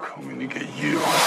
Coming to get you.